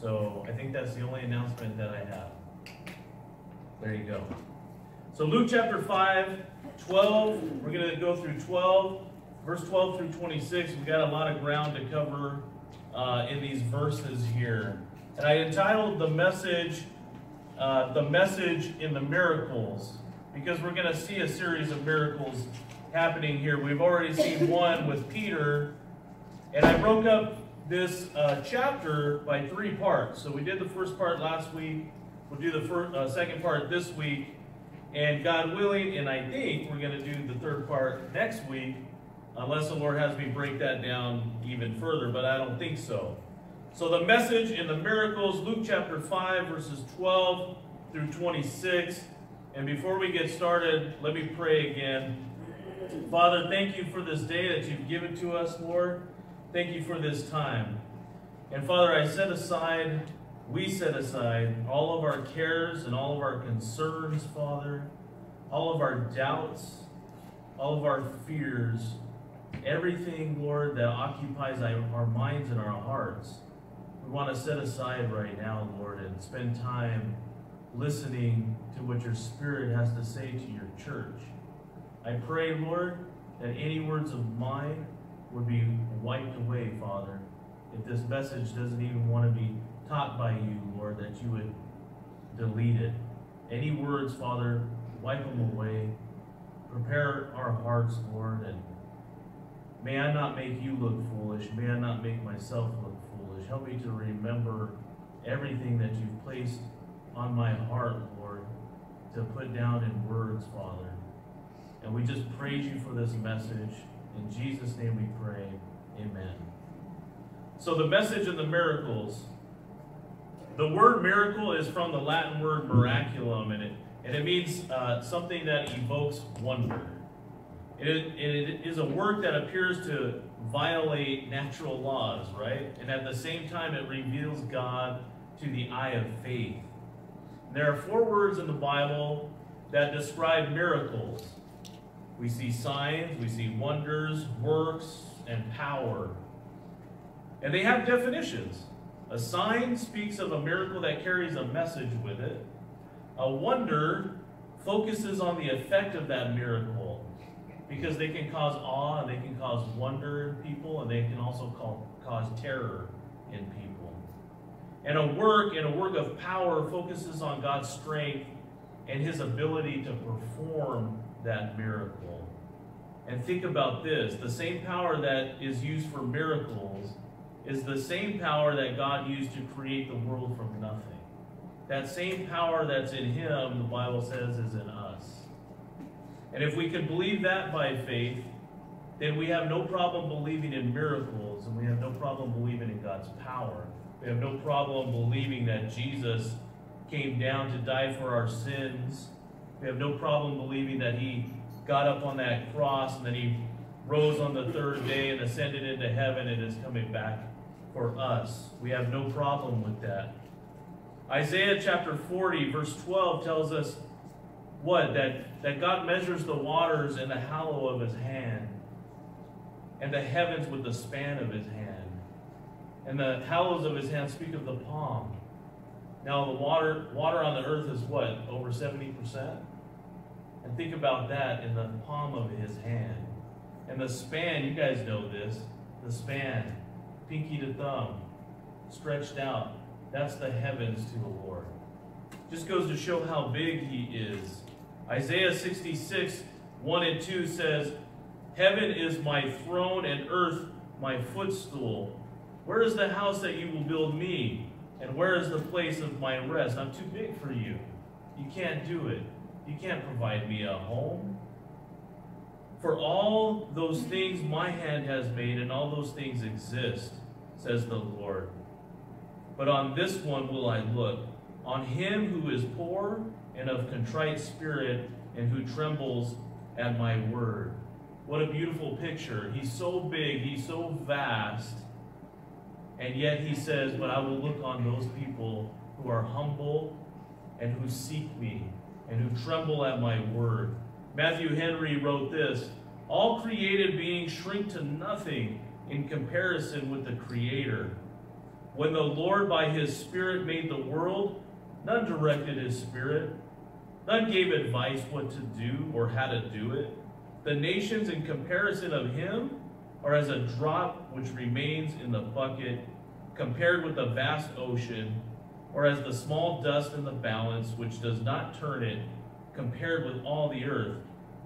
So I think that's the only announcement that I have. There you go. So Luke chapter 5, 12, we're going to go through 12, verse 12 through 26. We've got a lot of ground to cover uh, in these verses here. And I entitled the message, uh, The Message in the Miracles, because we're going to see a series of miracles happening here. We've already seen one with Peter, and I broke up this uh, chapter by three parts. So we did the first part last week. We'll do the first, uh, second part this week. And God willing, and I think we're going to do the third part next week, unless the Lord has me break that down even further, but I don't think so. So the message in the miracles, Luke chapter 5, verses 12 through 26. And before we get started, let me pray again. Father, thank you for this day that you've given to us, Lord. Thank you for this time. And Father, I set aside, we set aside all of our cares and all of our concerns, Father, all of our doubts, all of our fears, everything, Lord, that occupies our minds and our hearts. We want to set aside right now, Lord, and spend time listening to what your Spirit has to say to your church. I pray, Lord, that any words of mine would be wiped away, Father. If this message doesn't even want to be taught by you, Lord, that you would delete it. Any words, Father, wipe them away. Prepare our hearts, Lord, and may I not make you look foolish. May I not make myself look foolish. Help me to remember everything that you've placed on my heart, Lord, to put down in words, Father. And we just praise you for this message. In Jesus' name we pray. Amen. So the message of the miracles. The word miracle is from the Latin word miraculum, and it, and it means uh, something that evokes wonder. It, it is a work that appears to violate natural laws, right? And at the same time, it reveals God to the eye of faith. There are four words in the Bible that describe miracles. We see signs, we see wonders, works, and power. And they have definitions. A sign speaks of a miracle that carries a message with it. A wonder focuses on the effect of that miracle because they can cause awe and they can cause wonder in people and they can also call, cause terror in people. And a work and a work of power focuses on God's strength and his ability to perform that miracle. And think about this the same power that is used for miracles is the same power that God used to create the world from nothing. That same power that's in Him, the Bible says, is in us. And if we can believe that by faith, then we have no problem believing in miracles and we have no problem believing in God's power. We have no problem believing that Jesus came down to die for our sins. We have no problem believing that He got up on that cross and that He rose on the third day and ascended into heaven and is coming back for us. We have no problem with that. Isaiah chapter 40, verse 12 tells us what? That, that God measures the waters in the hollow of his hand, and the heavens with the span of his hand. And the hollows of his hand speak of the palm. Now the water water on the earth is what? Over 70%? And think about that in the palm of his hand. And the span, you guys know this, the span, pinky to thumb, stretched out. That's the heavens to the Lord. Just goes to show how big he is. Isaiah 66, 1 and 2 says, Heaven is my throne and earth my footstool. Where is the house that you will build me? And where is the place of my rest? I'm too big for you. You can't do it. You can't provide me a home. For all those things my hand has made, and all those things exist, says the Lord. But on this one will I look, on him who is poor and of contrite spirit, and who trembles at my word. What a beautiful picture. He's so big, he's so vast, and yet he says, But I will look on those people who are humble and who seek me and who tremble at my word. Matthew Henry wrote this All created beings shrink to nothing in comparison with the Creator. When the Lord by his Spirit made the world, none directed his Spirit. None gave advice what to do or how to do it. The nations, in comparison of him, are as a drop which remains in the bucket, compared with the vast ocean, or as the small dust in the balance, which does not turn it, compared with all the earth.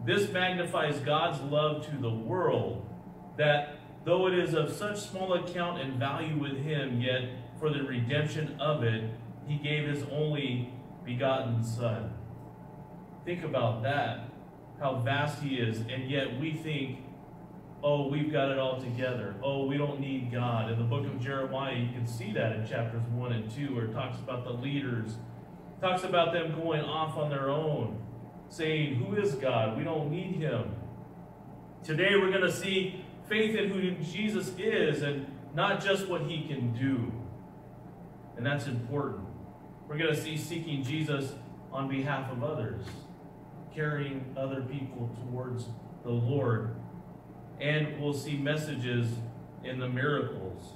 This magnifies God's love to the world, that though it is of such small account and value with him, yet for the redemption of it, he gave his only begotten Son. Think about that, how vast he is, and yet we think, oh, we've got it all together. Oh, we don't need God. In the book of Jeremiah, you can see that in chapters 1 and 2, where it talks about the leaders, talks about them going off on their own, saying, Who is God? We don't need him. Today we're going to see faith in who Jesus is and not just what he can do. And that's important. We're going to see seeking Jesus on behalf of others, carrying other people towards the Lord. And we'll see messages in the miracles.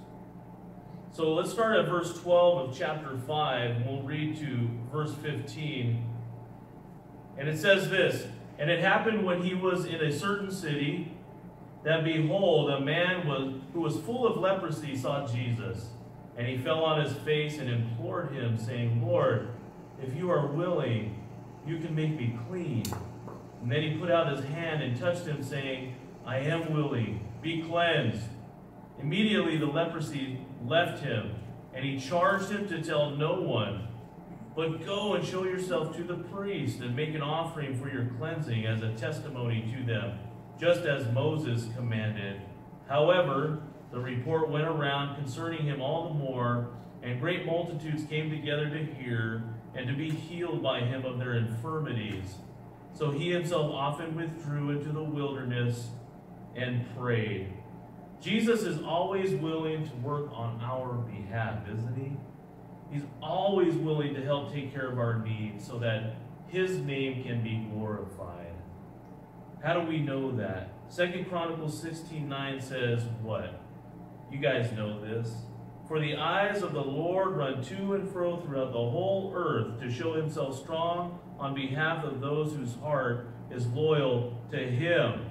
So let's start at verse 12 of chapter 5. And we'll read to verse 15. And it says this And it happened when he was in a certain city that behold, a man was, who was full of leprosy saw Jesus. And he fell on his face and implored him, saying, Lord, if you are willing, you can make me clean. And then he put out his hand and touched him, saying, I am willing, be cleansed. Immediately the leprosy left him, and he charged him to tell no one, but go and show yourself to the priest and make an offering for your cleansing as a testimony to them, just as Moses commanded. However, the report went around concerning him all the more, and great multitudes came together to hear and to be healed by him of their infirmities. So he himself often withdrew into the wilderness and prayed. Jesus is always willing to work on our behalf, isn't he? He's always willing to help take care of our needs so that his name can be glorified. How do we know that? Second Chronicles 16 9 says what? You guys know this. For the eyes of the Lord run to and fro throughout the whole earth to show himself strong on behalf of those whose heart is loyal to him.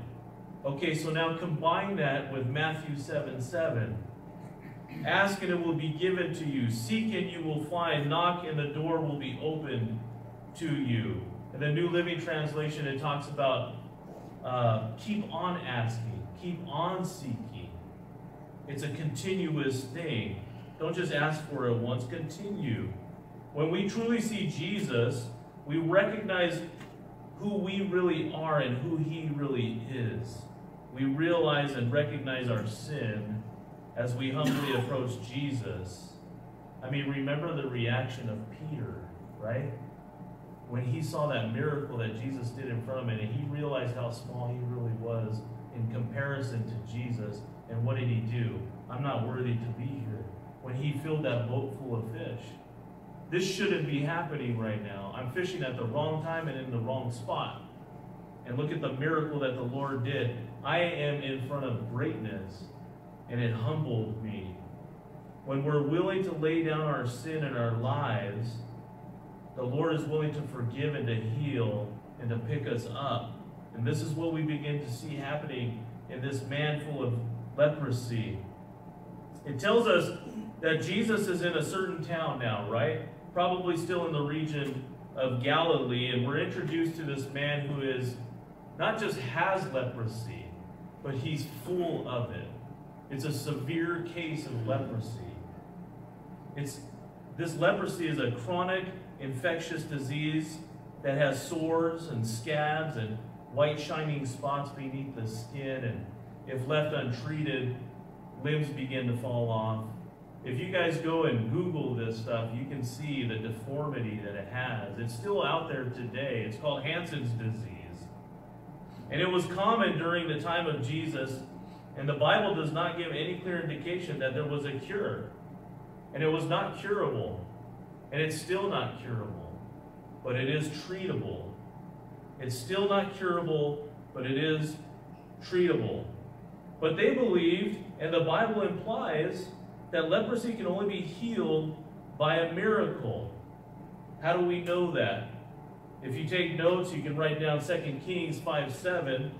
Okay, so now combine that with Matthew 7 7. Ask and it will be given to you. Seek and you will find. Knock and the door will be opened to you. In the New Living Translation, it talks about uh, keep on asking, keep on seeking. It's a continuous thing. Don't just ask for it once, continue. When we truly see Jesus, we recognize who we really are and who he really is. We realize and recognize our sin as we humbly approach Jesus. I mean, remember the reaction of Peter, right? When he saw that miracle that Jesus did in front of him and he realized how small he really was in comparison to Jesus. And what did he do? I'm not worthy to be here. When he filled that boat full of fish. This shouldn't be happening right now. I'm fishing at the wrong time and in the wrong spot. And look at the miracle that the Lord did. I am in front of greatness, and it humbled me. When we're willing to lay down our sin in our lives, the Lord is willing to forgive and to heal and to pick us up. And this is what we begin to see happening in this man full of leprosy. It tells us that Jesus is in a certain town now, right? Probably still in the region of Galilee, and we're introduced to this man who is not just has leprosy, but he's full of it. It's a severe case of leprosy. It's this leprosy is a chronic infectious disease that has sores and scabs and white shining spots beneath the skin and if left untreated, limbs begin to fall off. If you guys go and Google this stuff, you can see the deformity that it has. It's still out there today. It's called Hansen's disease. And it was common during the time of Jesus, and the Bible does not give any clear indication that there was a cure. And it was not curable. And it's still not curable. But it is treatable. It's still not curable, but it is treatable. But they believed, and the Bible implies, that leprosy can only be healed by a miracle. How do we know that? If you take notes, you can write down 2 Kings 5 7,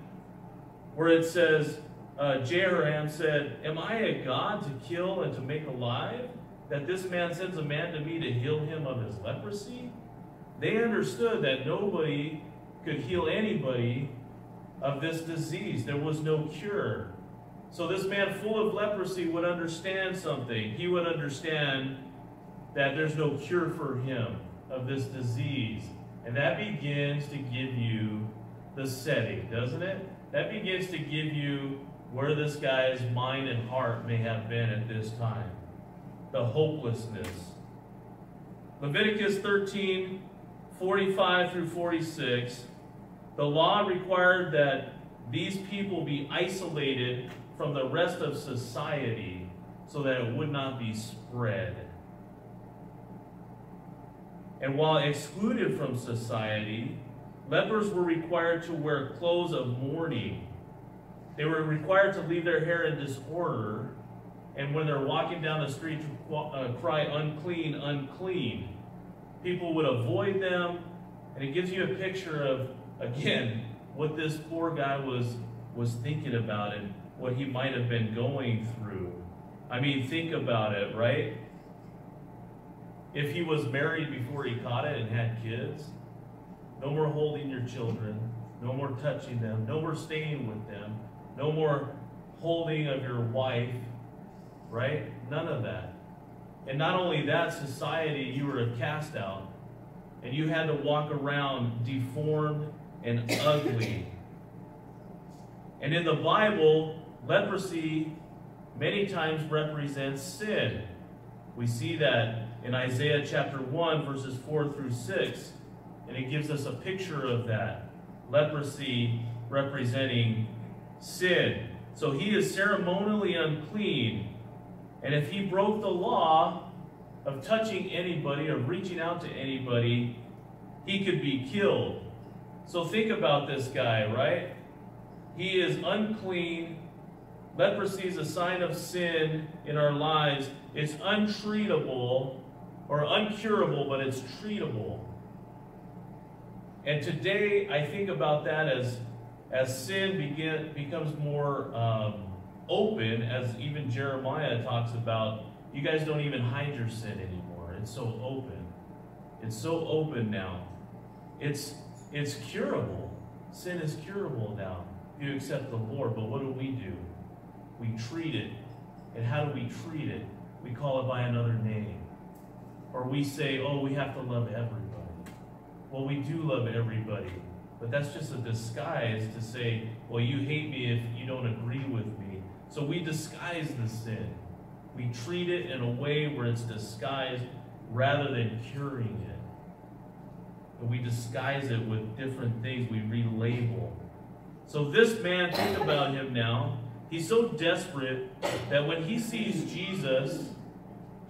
where it says, uh, Jehoram said, Am I a God to kill and to make alive? That this man sends a man to me to heal him of his leprosy? They understood that nobody could heal anybody of this disease. There was no cure. So this man full of leprosy would understand something. He would understand that there's no cure for him of this disease. And that begins to give you the setting, doesn't it? That begins to give you where this guy's mind and heart may have been at this time. The hopelessness. Leviticus 13, 45 through 46. The law required that these people be isolated from the rest of society so that it would not be spread. And while excluded from society, lepers were required to wear clothes of mourning. They were required to leave their hair in disorder, and when they're walking down the street, to uh, cry, unclean, unclean. People would avoid them, and it gives you a picture of, again, what this poor guy was, was thinking about and what he might have been going through. I mean, think about it, right? If he was married before he caught it and had kids, no more holding your children, no more touching them, no more staying with them, no more holding of your wife, right? None of that. And not only that, society, you were a cast out, and you had to walk around deformed and ugly. And in the Bible, leprosy many times represents sin. We see that in Isaiah chapter 1, verses 4 through 6, and it gives us a picture of that. Leprosy representing sin. So he is ceremonially unclean. And if he broke the law of touching anybody or reaching out to anybody, he could be killed. So think about this guy, right? He is unclean. Leprosy is a sign of sin in our lives. It's untreatable or uncurable, but it's treatable. And today, I think about that as, as sin begin, becomes more um, open, as even Jeremiah talks about, you guys don't even hide your sin anymore. It's so open. It's so open now. It's it's curable. Sin is curable now if you accept the Lord. But what do we do? We treat it. And how do we treat it? We call it by another name. Or we say, oh, we have to love everybody. Well, we do love everybody. But that's just a disguise to say, well, you hate me if you don't agree with me. So we disguise the sin. We treat it in a way where it's disguised rather than curing it. And we disguise it with different things. We relabel. So this man, think about him now. He's so desperate that when he sees Jesus,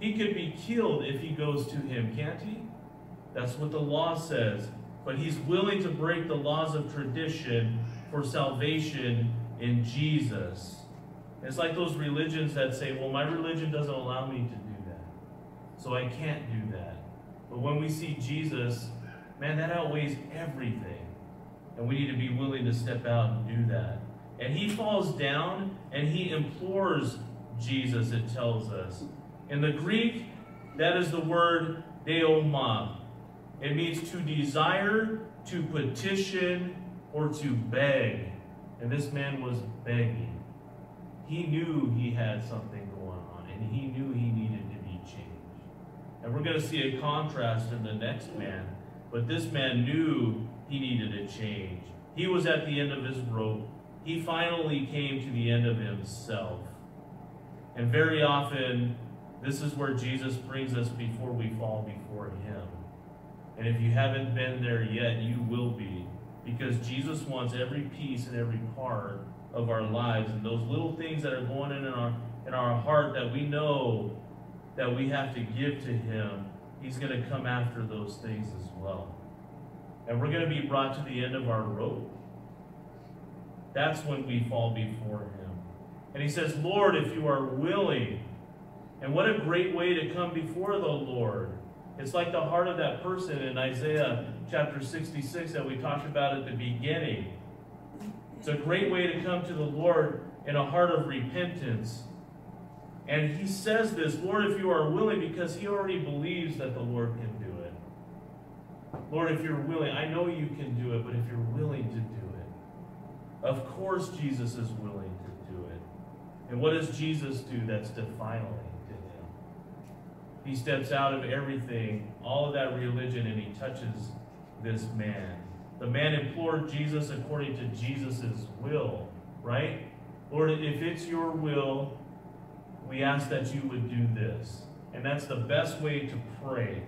he could be killed if he goes to him, can't he? That's what the law says. But he's willing to break the laws of tradition for salvation in Jesus. It's like those religions that say, well, my religion doesn't allow me to do that. So I can't do that. But when we see Jesus, man, that outweighs everything. And we need to be willing to step out and do that. And he falls down and he implores Jesus, it tells us. In the Greek, that is the word deomai. It means to desire, to petition, or to beg. And this man was begging. He knew he had something going on, and he knew he needed to be changed. And we're going to see a contrast in the next man. But this man knew he needed a change. He was at the end of his rope. He finally came to the end of himself. And very often, this is where Jesus brings us before we fall before him. And if you haven't been there yet, you will be. Because Jesus wants every piece and every part of our lives. And those little things that are going in in our, in our heart that we know that we have to give to him, he's going to come after those things as well. And we're going to be brought to the end of our rope. That's when we fall before him. And he says, Lord, if you are willing, And what a great way to come before the Lord. It's like the heart of that person in Isaiah chapter 66 that we talked about at the beginning. It's a great way to come to the Lord in a heart of repentance. And he says this, Lord, if you are willing, because he already believes that the Lord can do it. Lord, if you're willing, I know you can do it, but if you're willing to do it, of course Jesus is willing to do it. And what does Jesus do that's defiling to him? He steps out of everything, all of that religion, and he touches this man. The man implored Jesus according to Jesus' will, right? Lord, if it's your will, we ask that you would do this. And that's the best way to pray.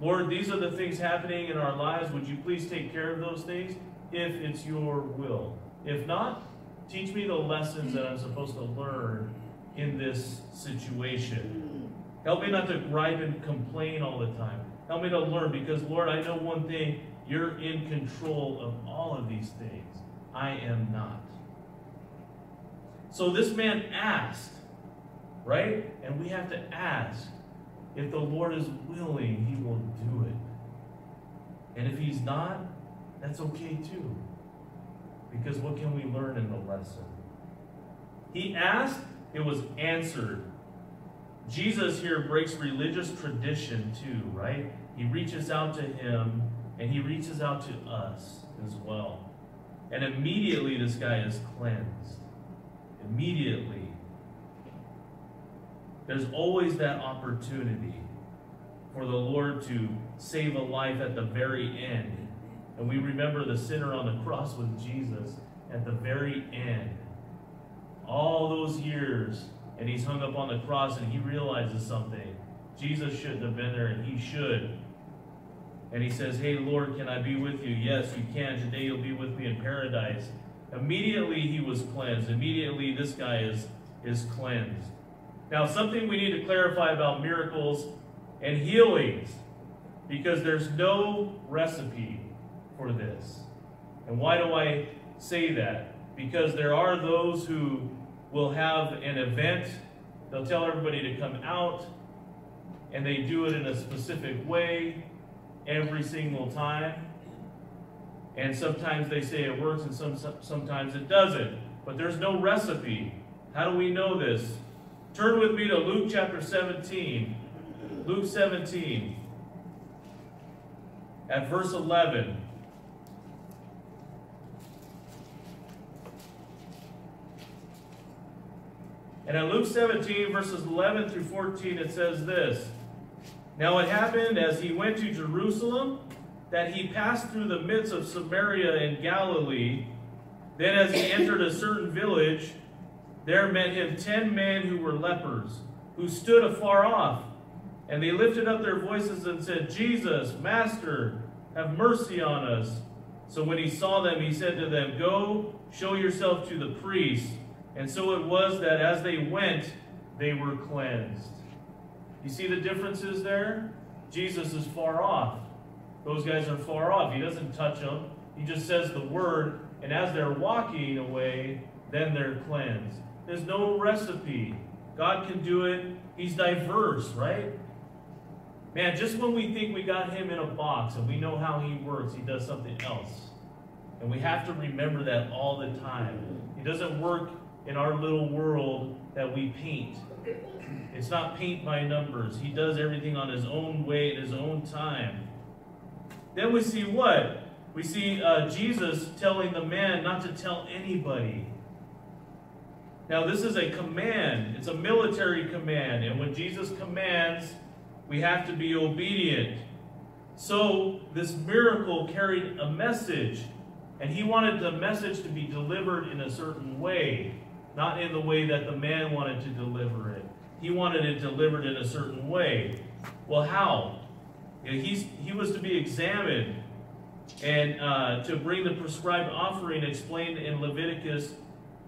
Lord, these are the things happening in our lives. Would you please take care of those things if it's your will? If not, teach me the lessons that I'm supposed to learn in this situation. Help me not to gripe and complain all the time. Help me to learn because, Lord, I know one thing you're in control of all of these things. I am not. So this man asked, right? And we have to ask if the Lord is willing, he will do it. And if he's not, that's okay too. Because what can we learn in the lesson? He asked, it was answered. Jesus here breaks religious tradition too, right? He reaches out to him and he reaches out to us as well. And immediately this guy is cleansed. Immediately. There's always that opportunity for the Lord to save a life at the very end. And we remember the sinner on the cross with Jesus at the very end. All those years, and he's hung up on the cross and he realizes something. Jesus shouldn't have been there, and he should. And he says, Hey, Lord, can I be with you? Yes, you can. Today you'll be with me in paradise. Immediately he was cleansed. Immediately this guy is, is cleansed. Now, something we need to clarify about miracles and healings, because there's no recipe for this. And why do I say that? Because there are those who will have an event, they'll tell everybody to come out, and they do it in a specific way every single time. And sometimes they say it works and some, sometimes it doesn't. But there's no recipe. How do we know this? Turn with me to Luke chapter 17. Luke 17. At verse 11. And in Luke 17, verses 11 through 14, it says this Now it happened as he went to Jerusalem that he passed through the midst of Samaria and Galilee. Then, as he entered a certain village, there met him ten men who were lepers, who stood afar off. And they lifted up their voices and said, Jesus, Master, have mercy on us. So when he saw them, he said to them, Go, show yourself to the priest. And so it was that as they went, they were cleansed. You see the differences there? Jesus is far off. Those guys are far off. He doesn't touch them. He just says the word, and as they're walking away, then they're cleansed. There's no recipe. God can do it. He's diverse, right? Man, just when we think we got him in a box and we know how he works, he does something else. And we have to remember that all the time. He doesn't work in our little world that we paint. It's not paint by numbers. He does everything on his own way at his own time. Then we see what? We see uh, Jesus telling the man not to tell anybody. Now, this is a command. It's a military command. And when Jesus commands, we have to be obedient. So, this miracle carried a message. And he wanted the message to be delivered in a certain way, not in the way that the man wanted to deliver it. He wanted it delivered in a certain way. Well, how? He's, he was to be examined and uh, to bring the prescribed offering explained in Leviticus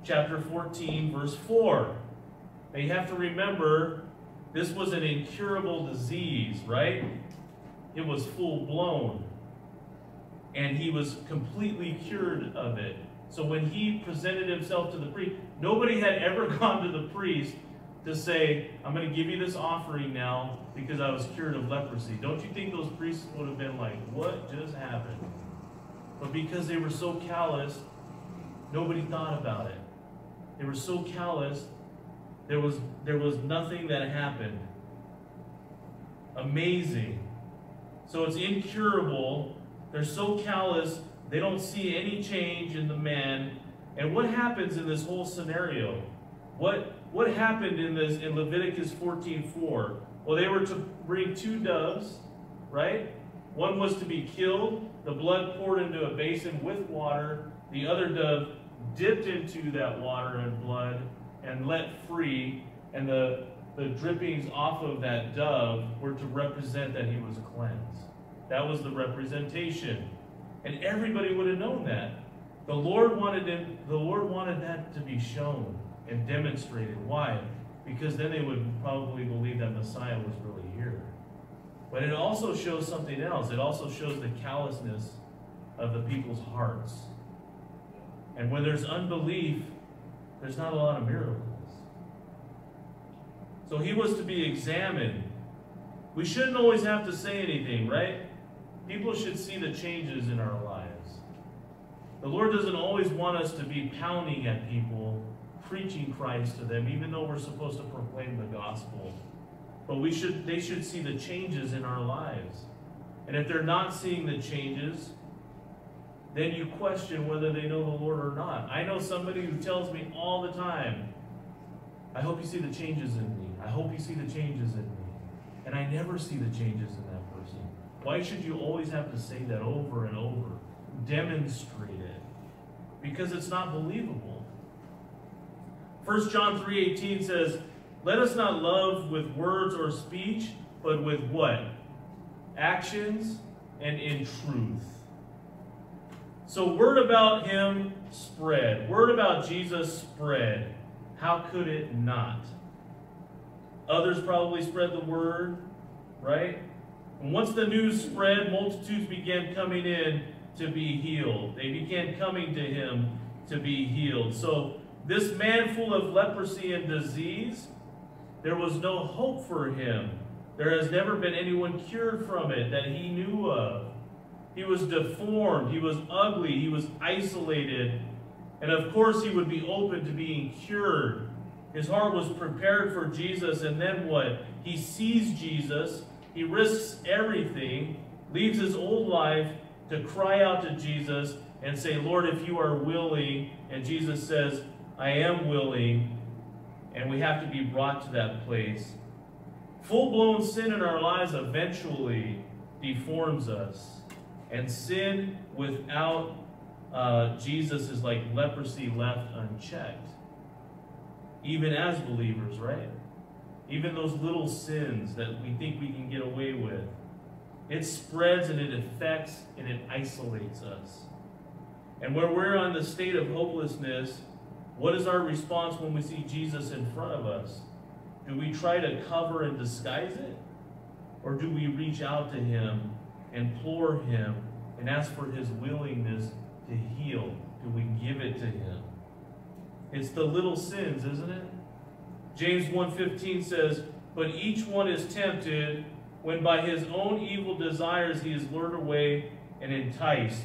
chapter 14, verse 4. Now you have to remember, this was an incurable disease, right? It was full blown. And he was completely cured of it. So when he presented himself to the priest, nobody had ever gone to the priest to say, I'm going to give you this offering now because I was cured of leprosy. Don't you think those priests would have been like, what just happened? But because they were so callous, nobody thought about it. They were so callous, there was, there was nothing that happened. Amazing. So it's incurable. They're so callous, they don't see any change in the man. And what happens in this whole scenario? What, what happened in this in Leviticus 14:4? Well, they were to bring two doves, right? One was to be killed, the blood poured into a basin with water, the other dove dipped into that water and blood and let free, and the, the drippings off of that dove were to represent that he was cleansed. That was the representation. And everybody would have known that. The Lord wanted the Lord wanted that to be shown and demonstrated. Why? Because then they would probably believe that Messiah was really here. But it also shows something else. It also shows the callousness of the people's hearts. And when there's unbelief, there's not a lot of miracles. So he was to be examined. We shouldn't always have to say anything, right? People should see the changes in our lives. The Lord doesn't always want us to be pounding at people, preaching Christ to them, even though we're supposed to proclaim the gospel. But we should they should see the changes in our lives. And if they're not seeing the changes, then you question whether they know the Lord or not. I know somebody who tells me all the time, I hope you see the changes in me. I hope you see the changes in me. And I never see the changes in person. Why should you always have to say that over and over? Demonstrate it. Because it's not believable. 1 John 3.18 says, Let us not love with words or speech, but with what? Actions and in truth. So word about him spread. Word about Jesus spread. How could it not? Others probably spread the word, right? And once the news spread, multitudes began coming in to be healed. They began coming to him to be healed. So this man full of leprosy and disease, there was no hope for him. There has never been anyone cured from it that he knew of. He was deformed. He was ugly. He was isolated. And of course, he would be open to being cured. His heart was prepared for Jesus. And then what? He sees Jesus. He risks everything, leaves his old life to cry out to Jesus and say, Lord, if you are willing. And Jesus says, I am willing. And we have to be brought to that place. Full blown sin in our lives eventually deforms us. And sin without uh, Jesus is like leprosy left unchecked. Even as believers, right? Even those little sins that we think we can get away with. It spreads and it affects and it isolates us. And when we're on the state of hopelessness, what is our response when we see Jesus in front of us? Do we try to cover and disguise it? Or do we reach out to him implore him, and ask for his willingness to heal? Do we give it to him? It's the little sins, isn't it? James 1.15 says, But each one is tempted when by his own evil desires he is lured away and enticed.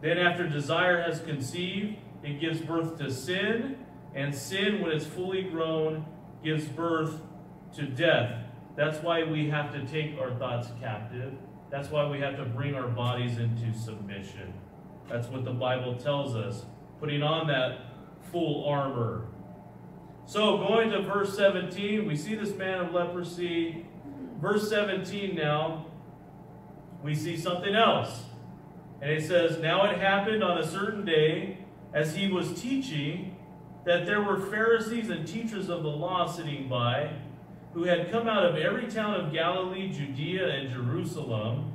Then after desire has conceived, it gives birth to sin, and sin, when it's fully grown, gives birth to death. That's why we have to take our thoughts captive that's why we have to bring our bodies into submission. That's what the Bible tells us, putting on that full armor. So, going to verse 17, we see this man of leprosy. Verse 17 now, we see something else. And it says, Now it happened on a certain day, as he was teaching, that there were Pharisees and teachers of the law sitting by, who had come out of every town of Galilee, Judea, and Jerusalem,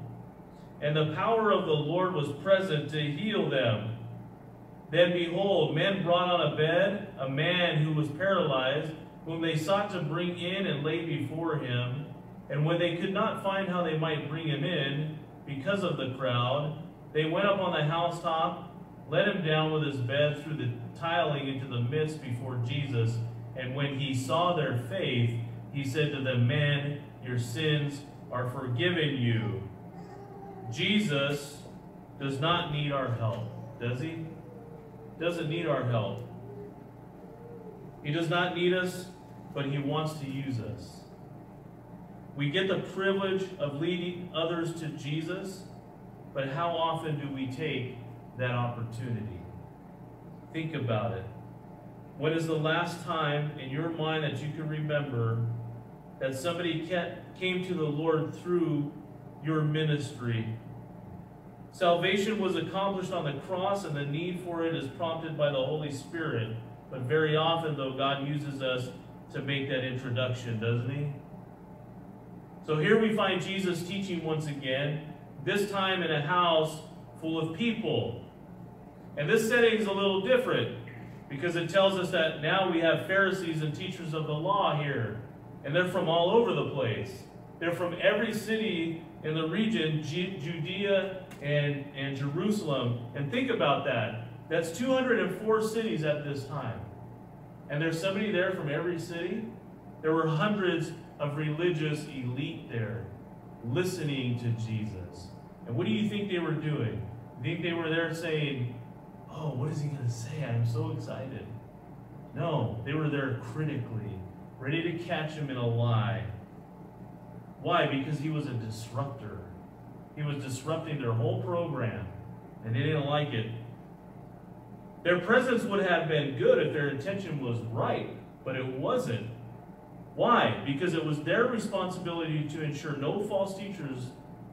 and the power of the Lord was present to heal them. Then behold, men brought on a bed a man who was paralyzed, whom they sought to bring in and lay before him. And when they could not find how they might bring him in, because of the crowd, they went up on the housetop, let him down with his bed through the tiling into the midst before Jesus, And when he saw their faith, he said to them, Men, your sins are forgiven you. Jesus does not need our help, does he? Doesn't need our help. He does not need us, but he wants to use us. We get the privilege of leading others to Jesus, but how often do we take that opportunity? Think about it. When is the last time in your mind that you can remember that somebody came to the Lord through your ministry? Salvation was accomplished on the cross, and the need for it is prompted by the Holy Spirit. But very often, though, God uses us to make that introduction, doesn't He? So here we find Jesus teaching once again, this time in a house full of people. And this setting is a little different because it tells us that now we have Pharisees and teachers of the law here, and they're from all over the place. They're from every city in the region, Judea and, and Jerusalem. And think about that. That's 204 cities at this time. And there's somebody there from every city. There were hundreds of religious elite there listening to Jesus. And what do you think they were doing? You think they were there saying, oh, what is he going to say? I'm so excited. No, they were there critically, ready to catch him in a lie. Why? Because he was a disruptor. He was disrupting their whole program, and they didn't like it. Their presence would have been good if their intention was right, but it wasn't. Why? Because it was their responsibility to ensure no false teachers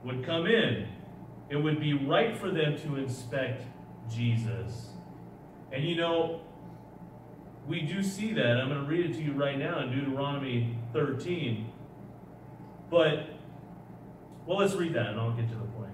would come in. It would be right for them to inspect Jesus. And you know, we do see that. I'm going to read it to you right now in Deuteronomy 13. But, well, let's read that and I'll get to the point.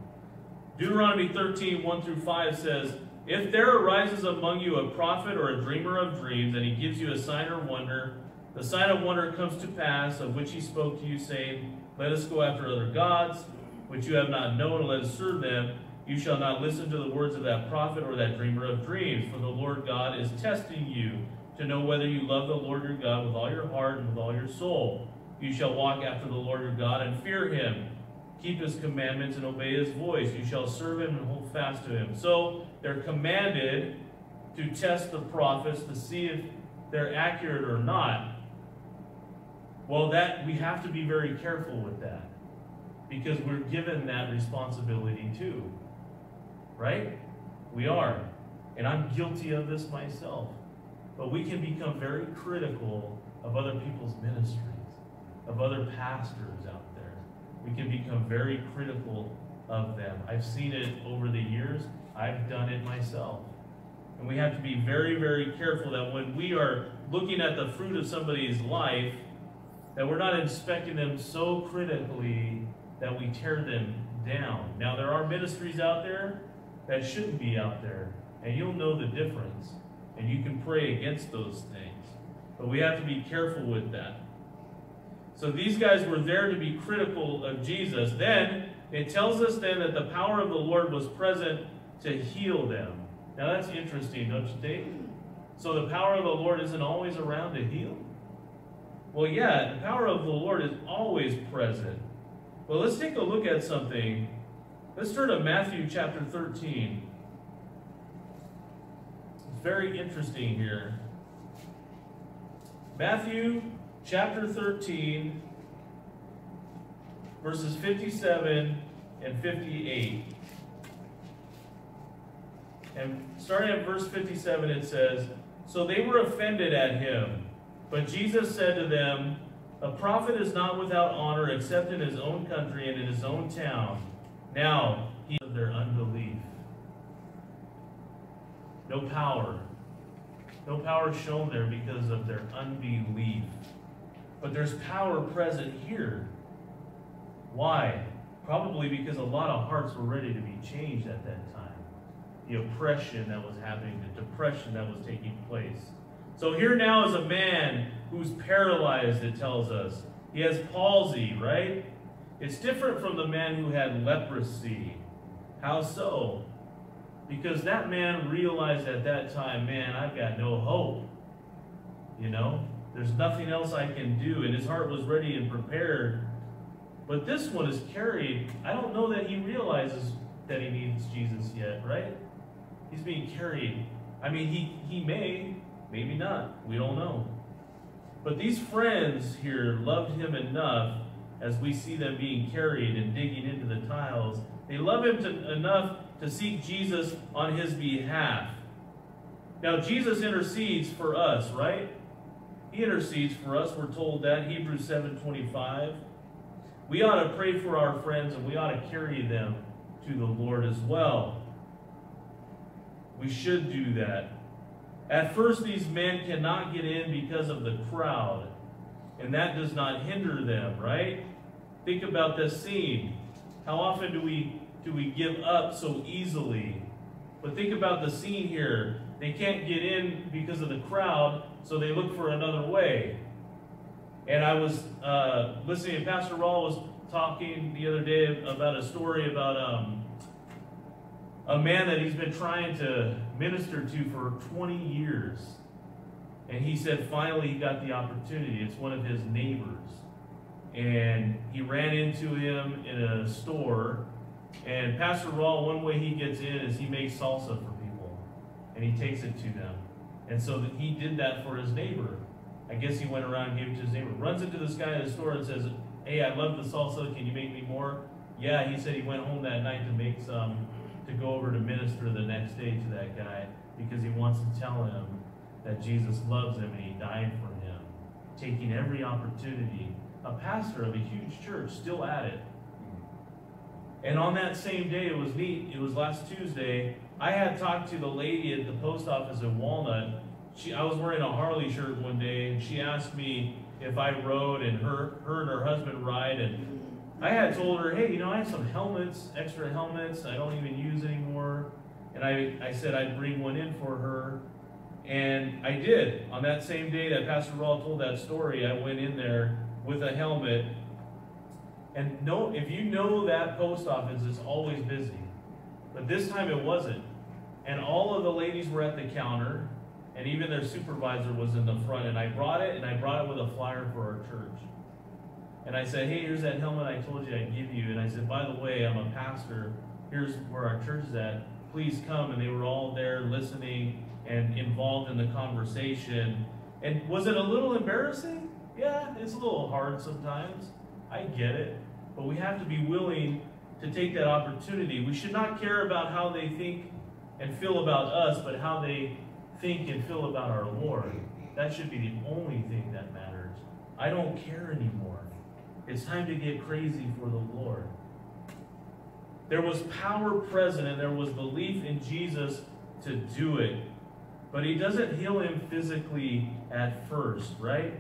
Deuteronomy 13, 1 through 5 says, If there arises among you a prophet or a dreamer of dreams, and he gives you a sign or wonder, the sign of wonder comes to pass, of which he spoke to you, saying, Let us go after other gods, which you have not known, and let us serve them. You shall not listen to the words of that prophet or that dreamer of dreams, for the Lord God is testing you to know whether you love the Lord your God with all your heart and with all your soul. You shall walk after the Lord your God and fear him. Keep his commandments and obey his voice. You shall serve him and hold fast to him. So they're commanded to test the prophets to see if they're accurate or not. Well, that we have to be very careful with that because we're given that responsibility too right? We are. And I'm guilty of this myself. But we can become very critical of other people's ministries, of other pastors. We can become very critical of them. I've seen it over the years. I've done it myself. And we have to be very, very careful that when we are looking at the fruit of somebody's life, that we're not inspecting them so critically that we tear them down. Now, there are ministries out there that shouldn't be out there. And you'll know the difference. And you can pray against those things. But we have to be careful with that. So these guys were there to be critical of Jesus. Then it tells us then that the power of the Lord was present to heal them. Now that's interesting, don't you think? So the power of the Lord isn't always around to heal? Well, yeah, the power of the Lord is always present. Well, let's take a look at something Let's turn to Matthew chapter 13. It's very interesting here. Matthew chapter 13, verses 57 and 58. And starting at verse 57, it says, So they were offended at him. But Jesus said to them, A prophet is not without honor except in his own country and in his own town. Now, he of their unbelief. No power. No power shown there because of their unbelief. But there's power present here. Why? Probably because a lot of hearts were ready to be changed at that time. The oppression that was happening, the depression that was taking place. So here now is a man who's paralyzed, it tells us. He has palsy, right? It's different from the man who had leprosy. How so? Because that man realized at that time, man, I've got no hope. You know? There's nothing else I can do. And his heart was ready and prepared. But this one is carried. I don't know that he realizes that he needs Jesus yet, right? He's being carried. I mean, he, he may, maybe not. We don't know. But these friends here loved him enough as we see them being carried and digging into the tiles. They love him to, enough to seek Jesus on his behalf. Now, Jesus intercedes for us, right? He intercedes for us. We're told that, Hebrews 7.25. We ought to pray for our friends and we ought to carry them to the Lord as well. We should do that. At first, these men cannot get in because of the crowd, and that does not hinder them, right? Think about this scene. How often do we do we give up so easily? But think about the scene here. They can't get in because of the crowd, so they look for another way. And I was uh, listening, Pastor Raul was talking the other day about a story about um, a man that he's been trying to minister to for 20 years. And he said finally he got the opportunity. It's one of his neighbors. And he ran into him in a store. And Pastor Raul, one way he gets in is he makes salsa for people. And he takes it to them. And so that he did that for his neighbor. I guess he went around and gave it to his neighbor. Runs into this guy in the store and says, Hey, I love the salsa. Can you make me more? Yeah, he said he went home that night to make some to go over to minister the next day to that guy because he wants to tell him that Jesus loves him and he died for him. Taking every opportunity. A pastor of a huge church still at it. And on that same day, it was neat. It was last Tuesday. I had talked to the lady at the post office in Walnut. She, I was wearing a Harley shirt one day, and she asked me if I rode, and her, her and her husband ride. And I had told her, hey, you know, I have some helmets, extra helmets I don't even use anymore. And I, I said I'd bring one in for her. And I did. On that same day that Pastor Raul told that story, I went in there with a helmet. And no, if you know that post office is always busy. But this time it wasn't. And all of the ladies were at the counter, and even their supervisor was in the front. And I brought it, and I brought it with a flyer for our church. And I said, hey, here's that helmet I told you I'd give you. And I said, by the way, I'm a pastor. Here's where our church is at. Please come. And they were all there listening and involved in the conversation. And was it a little embarrassing? Yeah, it's a little hard sometimes. I get it. But we have to be willing to take that opportunity. We should not care about how they think and feel about us, but how they think and feel about our Lord. That should be the only thing that matters. I don't care anymore. It's time to get crazy for the Lord. There was power present and there was belief in Jesus to do it. But he doesn't heal him physically at first, right?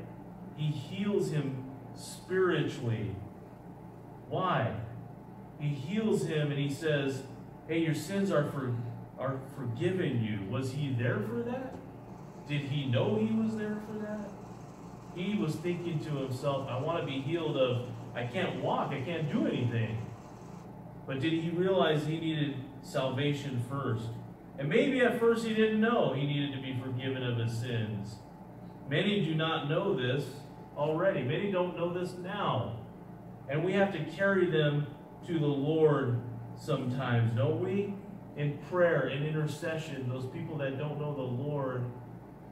He heals him spiritually. Why? He heals him and he says, Hey, your sins are, for, are forgiven you. Was he there for that? Did he know he was there for that? He was thinking to himself, I want to be healed of, I can't walk, I can't do anything. But did he realize he needed salvation first? And maybe at first he didn't know he needed to be forgiven of his sins. Many do not know this already. Many don't know this now. And we have to carry them to the Lord sometimes, don't we? In prayer, in intercession, those people that don't know the Lord,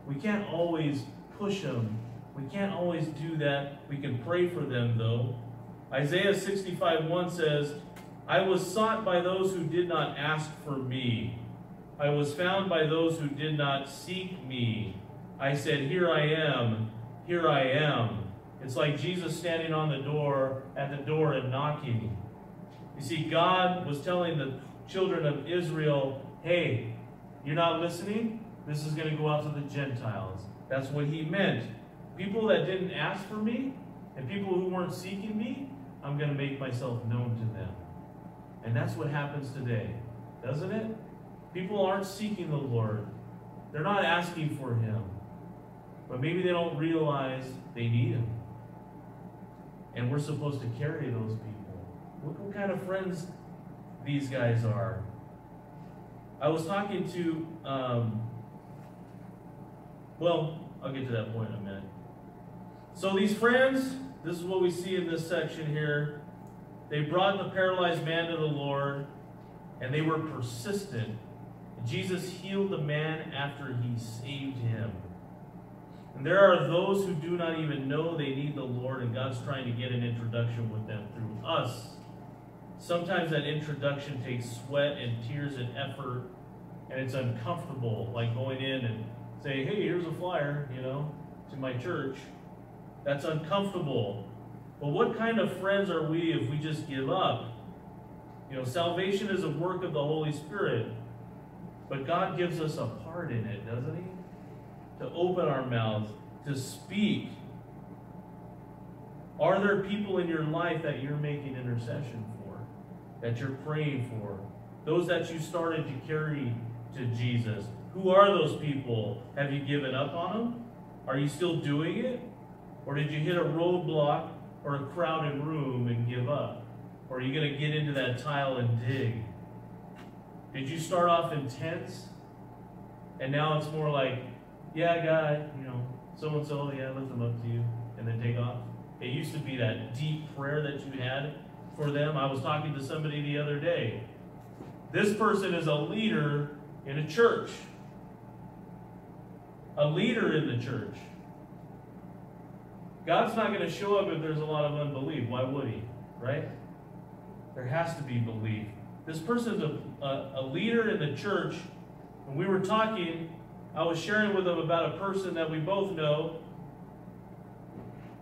we can't always push them we can't always do that. We can pray for them, though. Isaiah 65 1 says, I was sought by those who did not ask for me. I was found by those who did not seek me. I said, Here I am, here I am. It's like Jesus standing on the door, at the door and knocking. You see, God was telling the children of Israel, Hey, you're not listening? This is going to go out to the Gentiles. That's what he meant people that didn't ask for me and people who weren't seeking me, I'm going to make myself known to them. And that's what happens today, doesn't it? People aren't seeking the Lord. They're not asking for Him. But maybe they don't realize they need Him. And we're supposed to carry those people. Look what kind of friends these guys are. I was talking to, um, well, I'll get to that point in a minute. So these friends, this is what we see in this section here. They brought the paralyzed man to the Lord, and they were persistent. Jesus healed the man after he saved him. And there are those who do not even know they need the Lord, and God's trying to get an introduction with them through us. Sometimes that introduction takes sweat and tears and effort, and it's uncomfortable, like going in and saying, hey, here's a flyer, you know, to my church. That's uncomfortable. But what kind of friends are we if we just give up? You know, salvation is a work of the Holy Spirit. But God gives us a part in it, doesn't He? To open our mouths, to speak. Are there people in your life that you're making intercession for? That you're praying for? Those that you started to carry to Jesus? Who are those people? Have you given up on them? Are you still doing it? Or did you hit a roadblock or a crowded room and give up? Or are you going to get into that tile and dig? Did you start off intense? And now it's more like, yeah, God, you know, so and so, yeah, lift them up to you, and then take off. It used to be that deep prayer that you had for them. I was talking to somebody the other day. This person is a leader in a church, a leader in the church. God's not going to show up if there's a lot of unbelief. Why would He? Right? There has to be belief. This person's a, a, a leader in the church. And we were talking, I was sharing with them about a person that we both know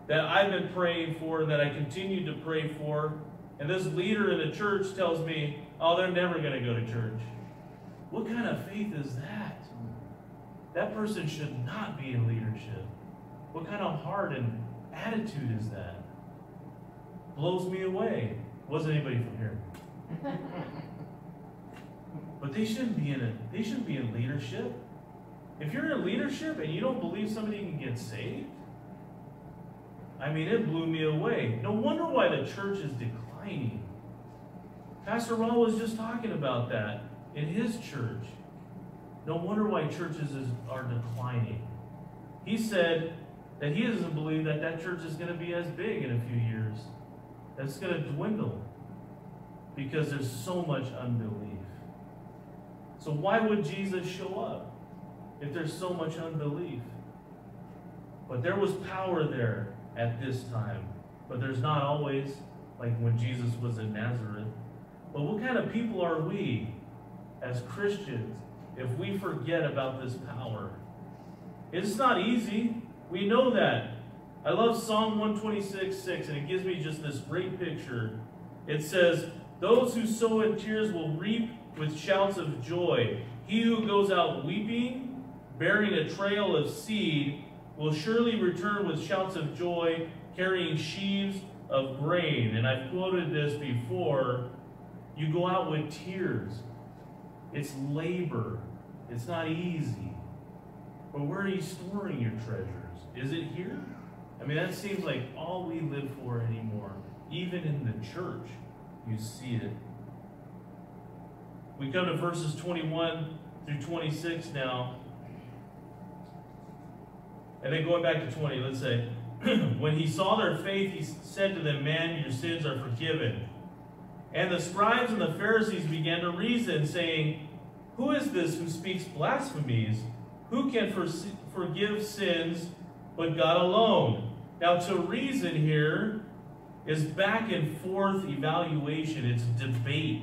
that I've been praying for, that I continue to pray for. And this leader in the church tells me, oh, they're never going to go to church. What kind of faith is that? That person should not be in leadership. What kind of heart and attitude is that? Blows me away. Wasn't anybody from here? but they shouldn't be in it. They shouldn't be in leadership. If you're in leadership and you don't believe somebody can get saved, I mean, it blew me away. No wonder why the church is declining. Pastor Ron was just talking about that in his church. No wonder why churches is, are declining. He said that he doesn't believe that that church is going to be as big in a few years. That's going to dwindle because there's so much unbelief. So why would Jesus show up if there's so much unbelief? But there was power there at this time. But there's not always, like when Jesus was in Nazareth. But what kind of people are we as Christians if we forget about this power? It's not easy. We know that. I love Psalm 126, 6, and it gives me just this great picture. It says, Those who sow in tears will reap with shouts of joy. He who goes out weeping, bearing a trail of seed, will surely return with shouts of joy, carrying sheaves of grain. And I've quoted this before. You go out with tears. It's labor. It's not easy. But where are you storing your treasures? Is it here? I mean, that seems like all we live for anymore. Even in the church, you see it. We come to verses 21 through 26 now. And then going back to 20, let's say, when he saw their faith, he said to them, Man, your sins are forgiven. And the scribes and the Pharisees began to reason, saying, Who is this who speaks blasphemies? Who can for forgive sins but God alone? Now, to reason here is back and forth evaluation, it's debate,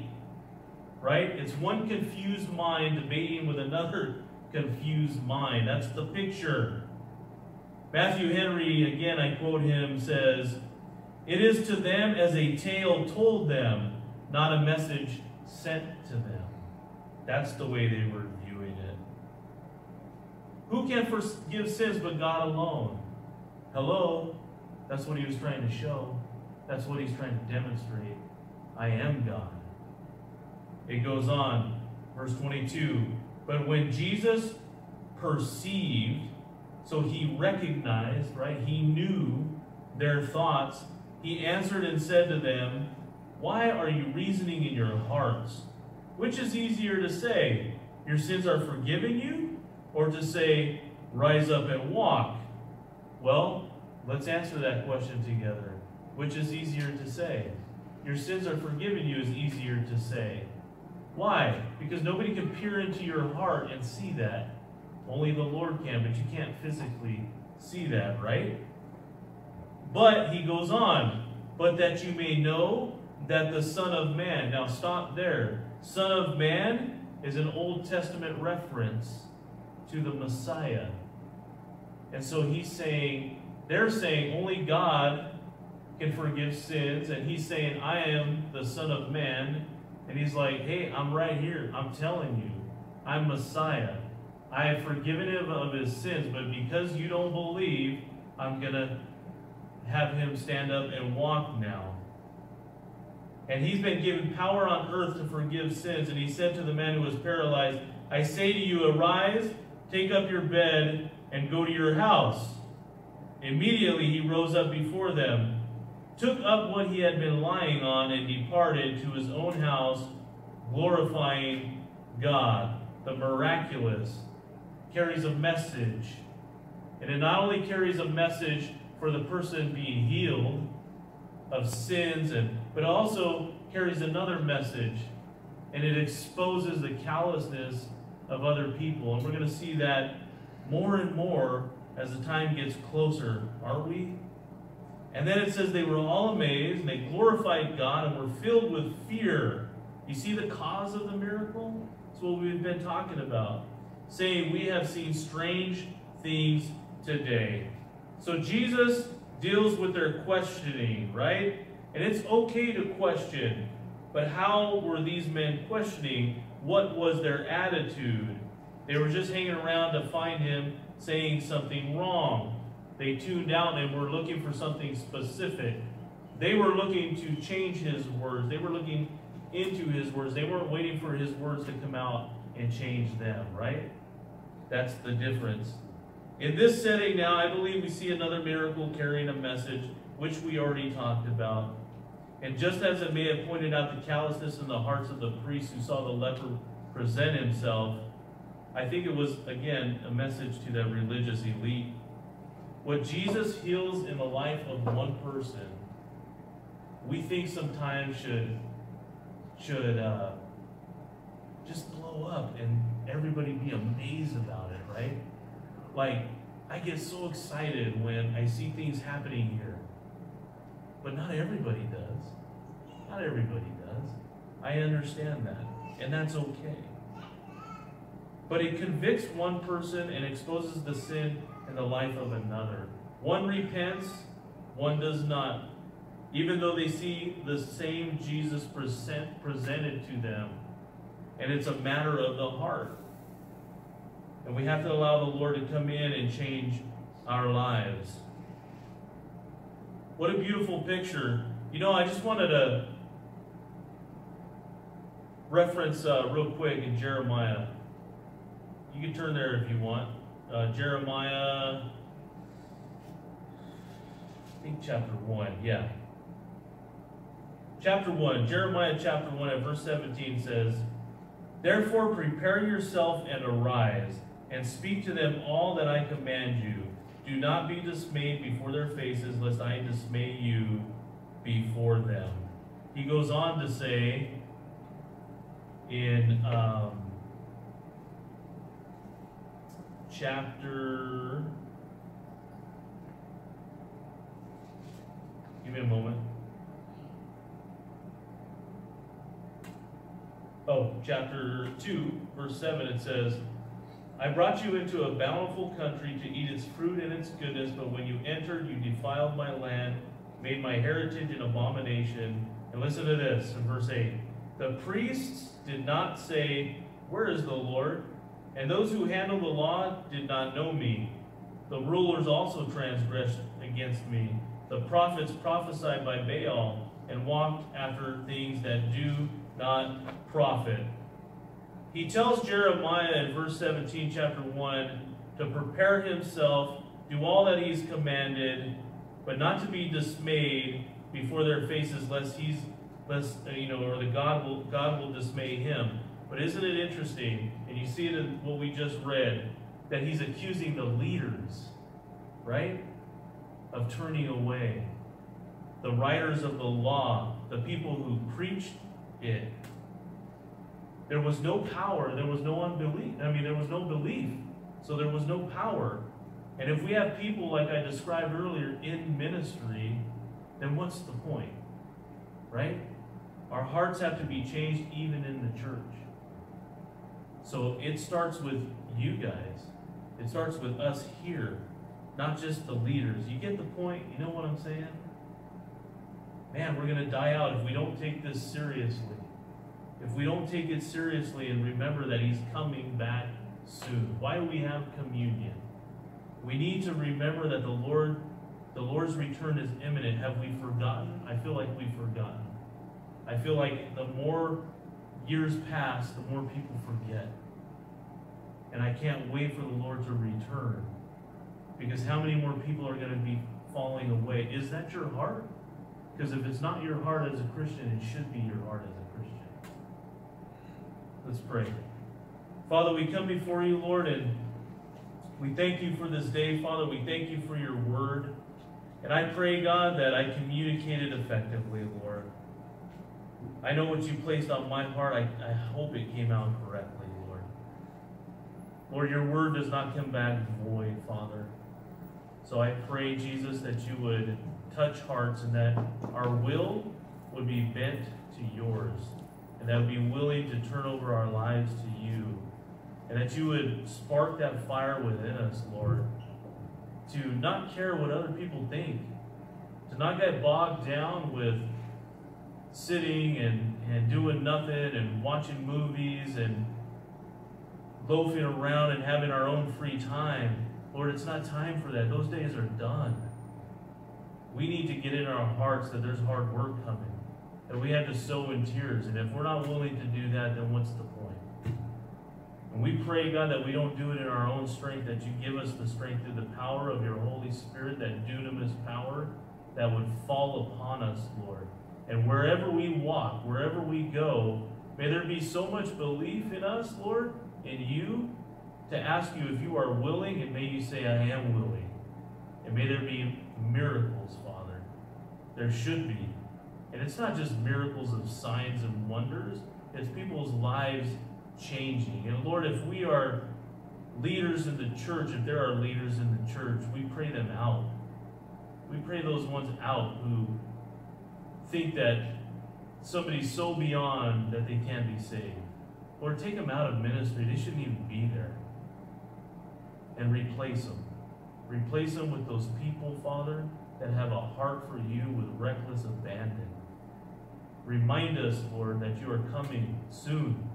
right? It's one confused mind debating with another confused mind. That's the picture. Matthew Henry, again, I quote him, says, It is to them as a tale told them, not a message sent to them. That's the way they were viewing it. Who can forgive sins but God alone? Hello? That's what he was trying to show. That's what he's trying to demonstrate. I am God. It goes on, verse 22. But when Jesus perceived so he recognized, right? He knew their thoughts. He answered and said to them, Why are you reasoning in your hearts? Which is easier to say, Your sins are forgiven you? Or to say, Rise up and walk? Well, Let's answer that question together. Which is easier to say? Your sins are forgiven you is easier to say. Why? Because nobody can peer into your heart and see that. Only the Lord can, but you can't physically see that, right? But he goes on, but that you may know that the Son of Man, now stop there. Son of Man is an Old Testament reference to the Messiah. And so he's saying, they're saying only God can forgive sins, and he's saying, I am the Son of Man. And he's like, hey, I'm right here. I'm telling you, I'm Messiah. I have forgiven him of his sins, but because you don't believe, I'm going to have him stand up and walk now. And he's been given power on earth to forgive sins. And he said to the man who was paralyzed, I say to you, arise, take up your bed, and go to your house. Immediately he rose up before them, took up what he had been lying on, and departed to his own house, glorifying God. The miraculous carries a message. And it not only carries a message for the person being healed of sins, and but also carries another message. And it exposes the callousness of other people. And we're going to see that more and more as the time gets closer, aren't we? And then it says they were all amazed, and they glorified God and were filled with fear. You see the cause of the miracle? That's what we've been talking about. Saying we have seen strange things today. So Jesus deals with their questioning, right? And it's okay to question, but how were these men questioning? What was their attitude? They were just hanging around to find him saying something wrong. They tuned out and were looking for something specific. They were looking to change his words. They were looking into his words. They weren't waiting for his words to come out and change them, right? That's the difference. In this setting now, I believe we see another miracle carrying a message, which we already talked about. And just as it may have pointed out the callousness in the hearts of the priests who saw the leper present himself, I think it was, again, a message to that religious elite. What Jesus heals in the life of one person, we think sometimes should, should uh, just blow up and everybody be amazed about it, right? Like, I get so excited when I see things happening here. But not everybody does. Not everybody does. I understand that. And that's okay. But it convicts one person and exposes the sin in the life of another. One repents, one does not. Even though they see the same Jesus present, presented to them. And it's a matter of the heart. And we have to allow the Lord to come in and change our lives. What a beautiful picture. You know, I just wanted to reference uh, real quick in Jeremiah. You can turn there if you want. Uh, Jeremiah, I think chapter 1, yeah. Chapter 1, Jeremiah chapter 1 at verse 17 says, Therefore prepare yourself and arise, and speak to them all that I command you. Do not be dismayed before their faces, lest I dismay you before them. He goes on to say in um, chapter. Give me a moment. Oh, chapter 2, verse 7, it says, I brought you into a bountiful country to eat its fruit and its goodness, but when you entered, you defiled my land, made my heritage an abomination. And listen to this in verse 8. The priests did not say, Where is the Lord? And those who handle the law did not know me. The rulers also transgressed against me. The prophets prophesied by Baal and walked after things that do not profit. He tells Jeremiah in verse 17, chapter 1, to prepare himself, do all that he's commanded, but not to be dismayed before their faces, lest he's, lest uh, you know, or the God will God will dismay him. But isn't it interesting? And you see it in what we just read, that he's accusing the leaders, right? of turning away. The writers of the law, the people who preached it, there was no power, there was no unbelief. I mean, there was no belief, so there was no power. And if we have people like I described earlier in ministry, then what's the point? Right? Our hearts have to be changed even in the church. So it starts with you guys. It starts with us here, not just the leaders. You get the point? You know what I'm saying? Man, we're going to die out if we don't take this seriously. If we don't take it seriously and remember that He's coming back soon. Why do we have communion? We need to remember that the Lord, the Lord's return is imminent. Have we forgotten? I feel like we've forgotten. I feel like the more years pass, the more people forget. And I can't wait for the Lord to return. Because how many more people are going to be falling away? Is that your heart? Because if it's not your heart as a Christian, it should be your heart as a Christian. Let's pray. Father, we come before you, Lord, and we thank you for this day, Father. We thank you for your word. And I pray, God, that I communicated effectively, Lord. I know what you placed on my heart. I, I hope it came out correctly, Lord. Lord, your word does not come back void, Father. So I pray, Jesus, that you would touch hearts and that our will would be bent to yours and that we'd be willing to turn over our lives to you and that you would spark that fire within us, Lord, to not care what other people think, to not get bogged down with sitting and, and doing nothing and watching movies and loafing around and having our own free time. Lord, it's not time for that. Those days are done. We need to get in our hearts that there's hard work coming, that we have to sow in tears. And if we're not willing to do that, then what's the point? And we pray, God, that we don't do it in our own strength, that you give us the strength through the power of your Holy Spirit, that dunamis power that would fall upon us, Lord. And wherever we walk, wherever we go, may there be so much belief in us, Lord, in you, to ask you if you are willing, and may you say, I am willing. And may there be miracles, Father. There should be. And it's not just miracles of signs and wonders, it's people's lives changing. And Lord, if we are leaders in the church, if there are leaders in the church, we pray them out. We pray those ones out who think that somebody's so beyond that they can't be saved. Lord, take them out of ministry. They shouldn't even be there. And replace them. Replace them with those people, Father, that have a heart for you with reckless abandon. Remind us, Lord, that you are coming soon.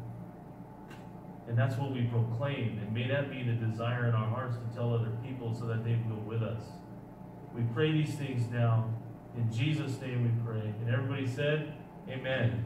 And that's what we proclaim. And may that be the desire in our hearts to tell other people so that they go with us. We pray these things now. In Jesus' name we pray. And everybody said, Amen.